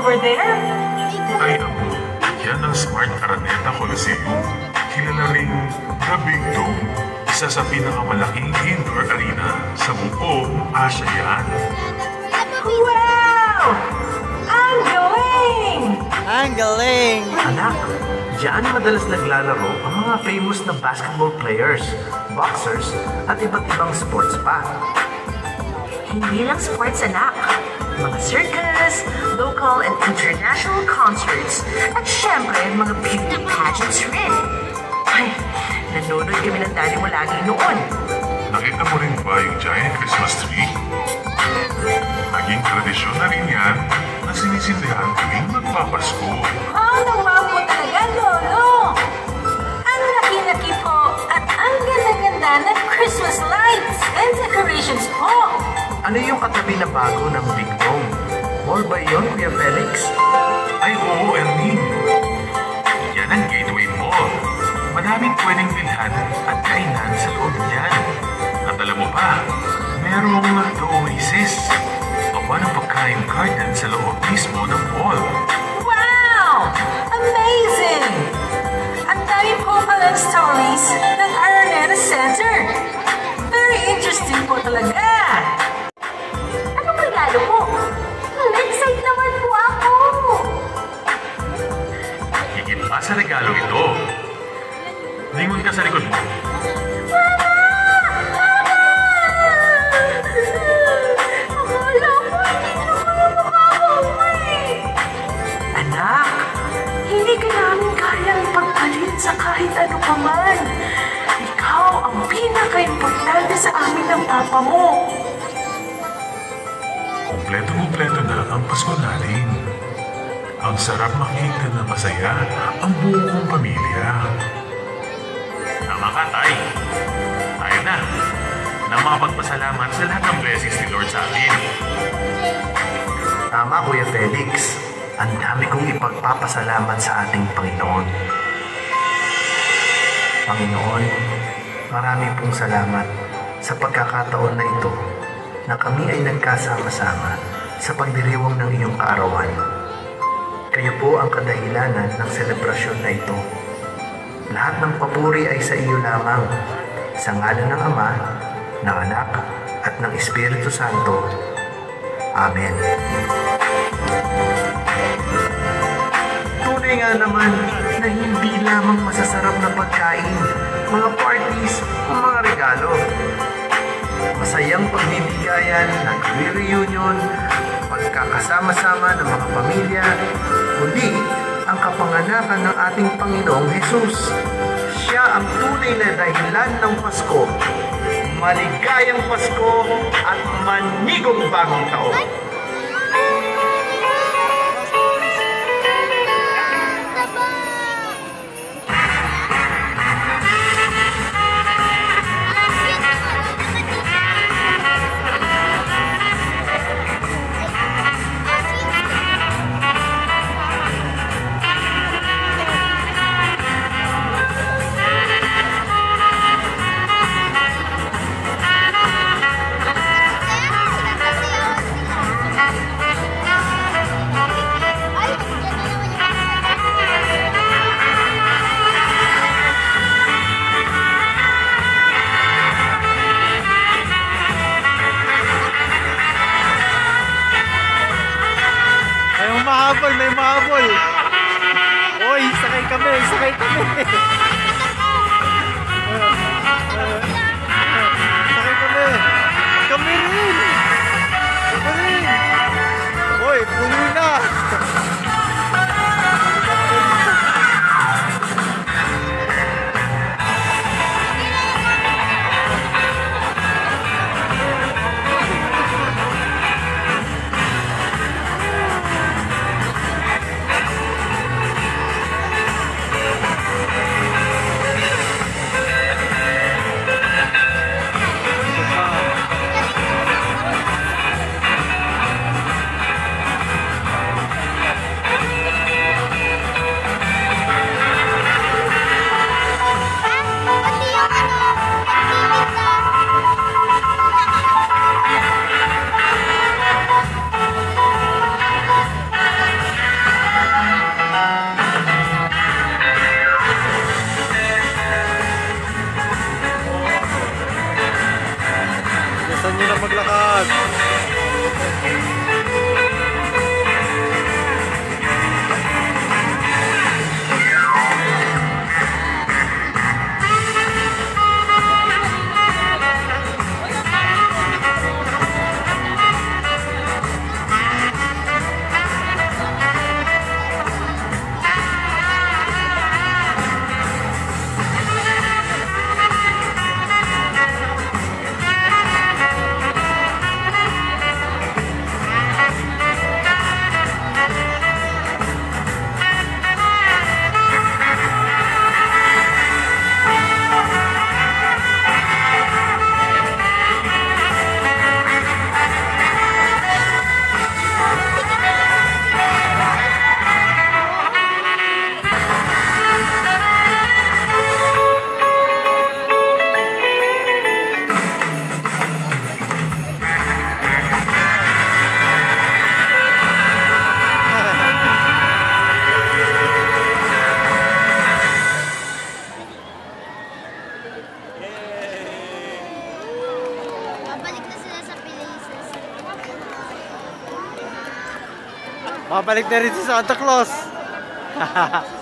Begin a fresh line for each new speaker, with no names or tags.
over there?
Ay apo, yan ang Smart Araneta Coliseum. Kilala rin The Big Dome. Isa sa pinakamalaking indoor arena sa buong Asia yan.
Wow! Ang galing!
Ang galing!
Anak, diyan madalas naglalaro ang mga famous na basketball players, boxers, at iba't ibang sports pa.
Hindi lang sports anak. Mga circus, local and international concerts, at syempre, mga beauty pageants rin. Ay, nanonood kami ng daddy mo lagi noon.
Nakita mo rin ba yung giant Christmas tree? Naging tradisyon na rin yan na sinisindihan tuwing magpapasko.
Oh, and decorations po!
Ano yung katabi na bago ng Big Dome? Mall ba yun, Kuya Felix?
Ay oo, Ernie. Yan ang Gateway Mall. Madaming pwedeng bilhan at kainan sa loob niyan. At alam mo ba, merong The Oasis, a one-of-a-kind garden sa loob mismo ng mall.
Wow! Amazing! Talaga.
Anong regalo po? Na-excite naman po ako!
Higit pa sa regalo ito. Lingon ka sa likod mo.
Akala ko hindi na kayo makakauwi.
Anak, hindi ka namin kayang pagpalit sa kahit ano pa man. Ikaw ang pinaka-importante sa amin ng papa mo.
Kompleto-kompleto na ang Pasko natin. Ang sarap makita na masaya ang buong pamilya. Tama ka, Tay. Tayo na. Na makapagpasalamat sa lahat ng blessings ni Lord sa atin.
Tama, Kuya Felix. Ang dami kong ipagpapasalamat sa ating Panginoon. Panginoon, marami pong salamat sa pagkakataon na ito na kami ay nagkasama-sama sa pagdiriwang ng iyong kaarawan. Kayo po ang kadahilanan ng selebrasyon na ito. Lahat ng papuri ay sa iyo lamang, sa ngalan ng Ama, ng Anak, at ng Espiritu Santo. Amen. Tunay nga naman na hindi lamang masasarap na pagkain, mga parties o mga regalo. Masayang pagbibigayan, nag-reunion, pagkakasama-sama ng mga pamilya, kundi ang kapanganakan ng ating Panginoong Hesus. Siya ang tunay na dahilan ng Pasko. Maligayang Pasko at manigong bagong taon.
May umahabol. Oy, sakay kami, sakay kami. Babalik na rin si Santa Claus.